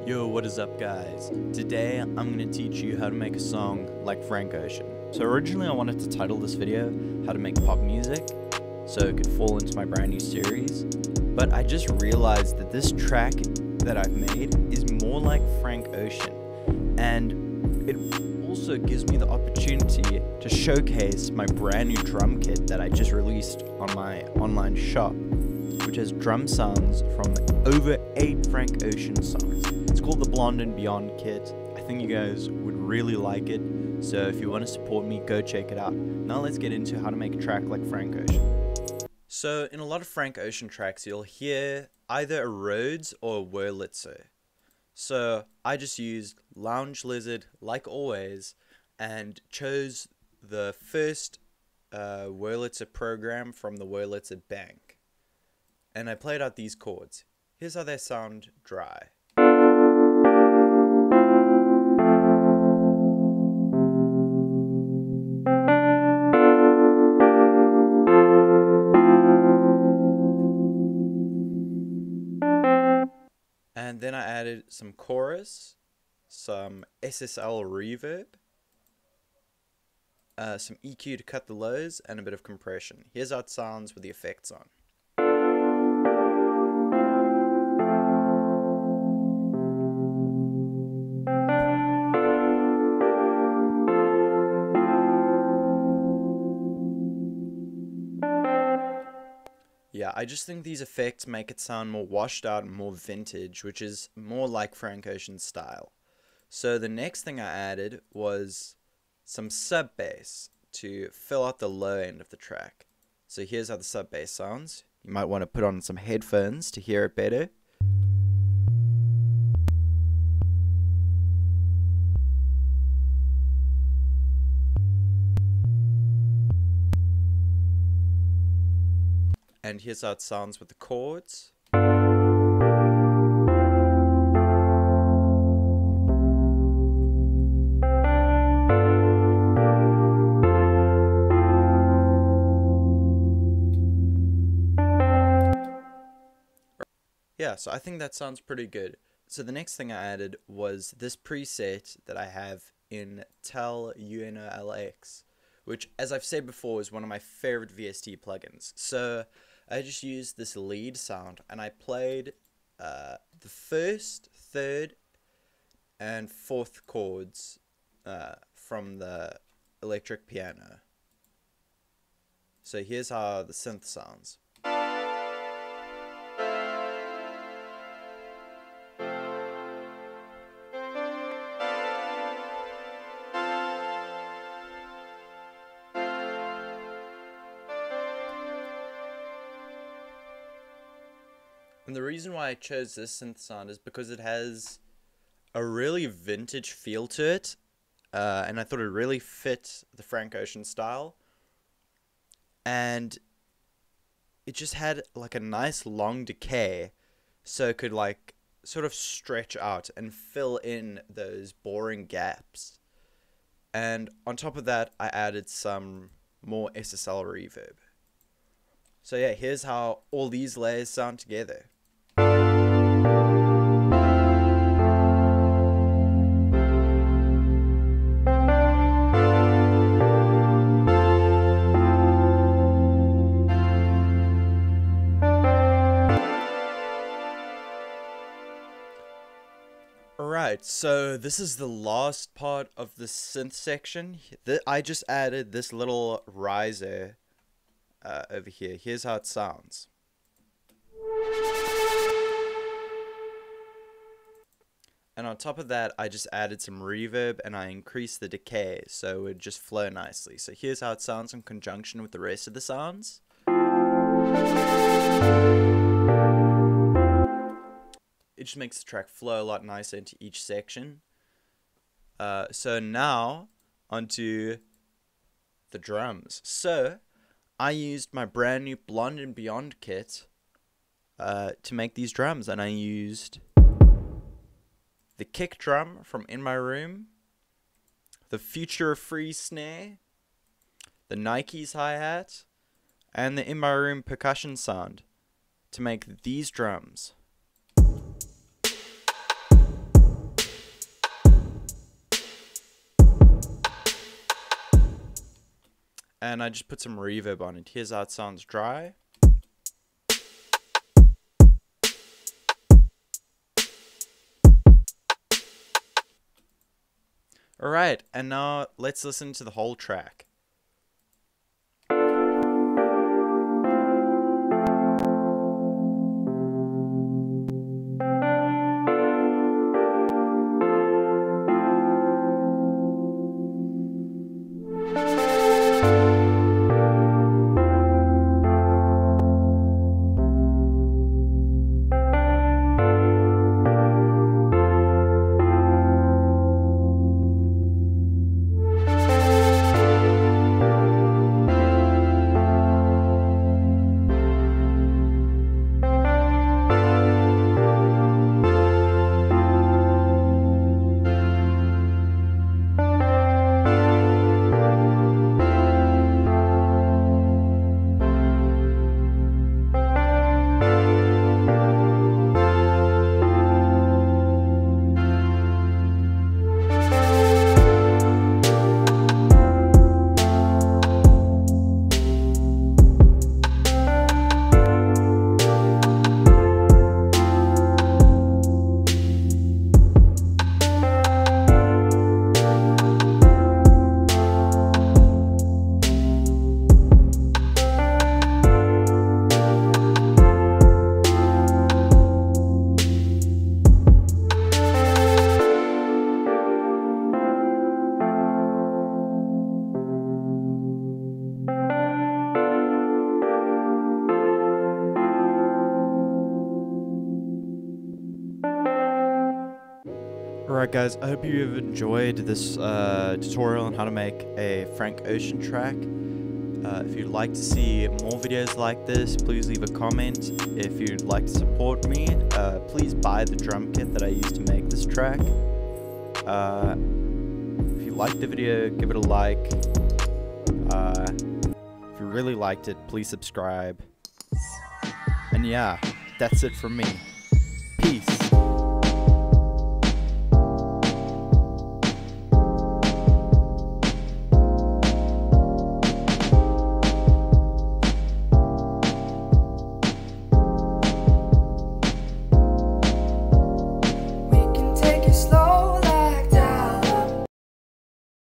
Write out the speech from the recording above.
Yo, what is up, guys? Today I'm gonna teach you how to make a song like Frank Ocean. So, originally, I wanted to title this video How to Make Pop Music so it could fall into my brand new series, but I just realized that this track that I've made is more like Frank Ocean, and it also gives me the opportunity to showcase my brand new drum kit that I just released on my online shop, which has drum sounds from over 8 Frank Ocean songs. It's called the Blonde and Beyond kit. I think you guys would really like it, so if you want to support me, go check it out. Now let's get into how to make a track like Frank Ocean. So, in a lot of Frank Ocean tracks, you'll hear either a Rhodes or a Wurlitzer. So, I just used Lounge Lizard, like always, and chose the first uh, Wurlitzer program from the Wurlitzer bank. And I played out these chords. Here's how they sound dry. And then I added some chorus, some SSL reverb, uh, some EQ to cut the lows, and a bit of compression. Here's how it sounds with the effects on. I just think these effects make it sound more washed out and more vintage, which is more like Frank Ocean's style. So the next thing I added was some sub bass to fill out the low end of the track. So here's how the sub bass sounds. You might want to put on some headphones to hear it better. And here's how it sounds with the chords. Yeah, so I think that sounds pretty good. So the next thing I added was this preset that I have in TAL-U-NO-LX, which, as I've said before, is one of my favorite VST plugins. So I just used this lead sound and I played uh, the first, third, and fourth chords uh, from the electric piano. So here's how the synth sounds. And the reason why I chose this synth sound is because it has a really vintage feel to it. Uh, and I thought it really fit the Frank Ocean style. And it just had like a nice long decay. So it could like sort of stretch out and fill in those boring gaps. And on top of that, I added some more SSL reverb. So yeah, here's how all these layers sound together. Alright, so this is the last part of the synth section. I just added this little riser uh, over here. Here's how it sounds. And on top of that, I just added some reverb and I increased the decay so it would just flow nicely. So here's how it sounds in conjunction with the rest of the sounds. It just makes the track flow a lot nicer into each section. Uh, so now, onto the drums. So, I used my brand new Blonde and Beyond kit uh, to make these drums, and I used the kick drum from In My Room, the Futura Free snare, the Nike's hi hat, and the In My Room percussion sound to make these drums. And I just put some reverb on it. Here's how it sounds dry. Alright, and now let's listen to the whole track. Guys, I hope you've enjoyed this uh, tutorial on how to make a Frank Ocean track. Uh, if you'd like to see more videos like this, please leave a comment. If you'd like to support me, uh, please buy the drum kit that I used to make this track. Uh, if you liked the video, give it a like. Uh, if you really liked it, please subscribe. And yeah, that's it from me.